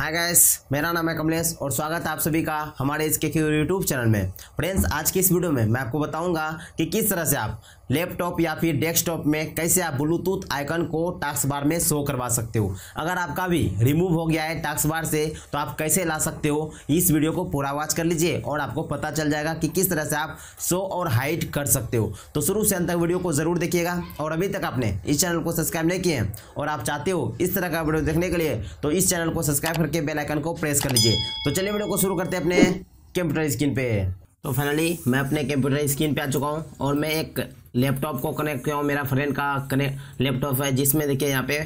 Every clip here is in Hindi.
हाय गैस मेरा नाम है कमलेश और स्वागत है आप सभी का हमारे इसके यूट्यूब चैनल में। फ्रेंड्स आज की इस वीडियो में मैं आपको बताऊँगा कि किस तरह से आप लैपटॉप या फिर डेस्कटॉप में कैसे आप ब्लूटूथ आइकन को टास्क बार में शो करवा सकते हो। अगर आपका भी रिमूव हो गया है टास्क बार से तो आप कैसे ला सकते हो? इस वीडियो को पूरा वॉच कर लीजिए और आपको पता चल जाएगा कि किस तरह से आप शो और हाइड कर सकते हो। तो शुरू से अंत तक वीडियो को ज़रूर देखिएगा और अभी तक आपने इस चैनल को सब्सक्राइब नहीं किए और आप चाहते हो इस तरह का वीडियो देखने के लिए तो इस चैनल को सब्सक्राइब करके बेल आइकन को प्रेस कर लीजिए। तो चलिए वीडियो को शुरू करते हैं अपने कंप्यूटर स्क्रीन पे। तो फाइनली मैं अपने कंप्यूटर स्क्रीन पे आ चुका हूँ और मैं एक लैपटॉप को कनेक्ट किया हूँ। मेरा फ्रेंड का कनेक्ट लैपटॉप है, जिसमें देखिए यहाँ पे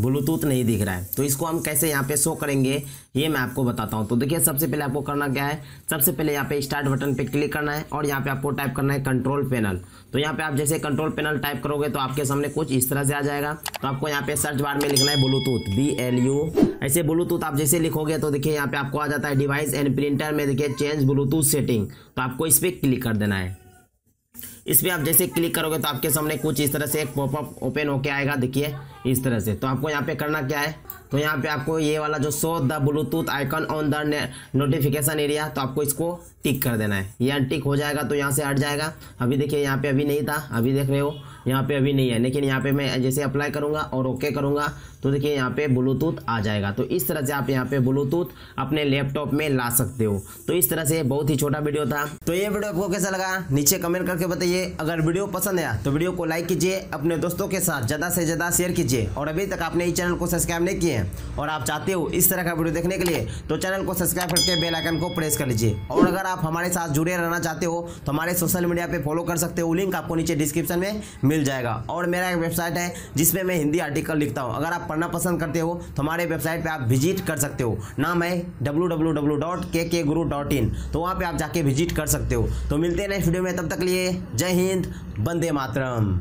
ब्लूटूथ नहीं दिख रहा है। तो इसको हम कैसे यहाँ पे शो करेंगे, ये मैं आपको बताता हूँ। तो देखिए, सबसे पहले आपको करना क्या है? सबसे पहले यहाँ पे स्टार्ट बटन पे क्लिक करना है और यहाँ पे आपको टाइप करना है कंट्रोल पैनल तो यहाँ पे आप जैसे कंट्रोल पैनल टाइप करोगे तो आपके सामने कुछ इस तरह से आ जाएगा। तो आपको यहाँ पे सर्च बार में लिखना है ब्लूटूथ बी एल यू ऐसे ब्लूटूथ आप जैसे लिखोगे तो देखिए, यहाँ पे आपको आ जाता है डिवाइस एंड प्रिंटर में देखिए चेंज ब्लूटूथ सेटिंग तो आपको इस पर क्लिक कर देना है। इस पर आप जैसे क्लिक करोगे तो आपके सामने कुछ इस तरह से एक पॉपअप ओपन होके आएगा, देखिए, इस तरह से। तो आपको यहाँ पे करना क्या है? तो यहाँ पे आपको ये वाला जो show the Bluetooth icon on the notification area तो आपको इसको टिक कर देना है। ये अनटिक हो जाएगा तो यहाँ से हट जाएगा। अभी देखिए, यहाँ पे अभी नहीं था, अभी देख रहे हो। यहाँ पे अभी नहीं है, लेकिन यहाँ पे मैं जैसे अप्लाई करूँगा और ओके करूँगा तो देखिए यहाँ पे ब्लूटूथ आ जाएगा। तो इस तरह से आप यहाँ पे ब्लूटूथ अपने लैपटॉप में ला सकते हो। तो इस तरह से बहुत ही छोटा वीडियो था। तो ये वीडियो आपको कैसा लगा? नीचे कमेंट करके बताइए। अगर वीडियो पसंद आया तो वीडियो को लाइक कीजिए, अपने दोस्तों के साथ ज़्यादा से ज़्यादा शेयर कीजिए। और अभी तक आपने इस चैनल को सब्सक्राइब नहीं किए और आप चाहते हो इस तरह का वीडियो देखने के लिए तो चैनल को सब्सक्राइब करके बेल आइकन को प्रेस कर लीजिए। और अगर आप हमारे साथ जुड़े रहना चाहते हो तो हमारे सोशल मीडिया पे फॉलो कर सकते हो। लिंक आपको नीचे डिस्क्रिप्शन में मिल जाएगा। और मेरा एक वेबसाइट है, जिसमें मैं हिंदी आर्टिकल लिखता हूँ। अगर आप पढ़ना पसंद करते हो तो हमारे वेबसाइट पर आप विज़िट कर सकते हो। नाम है डब्ल्यू तो वहाँ पर आप जाके विज़िट कर सकते हो। तो मिलते हैं नेक्स्ट वीडियो में। तब तक लिए जय हिंद, वंदे मातरम।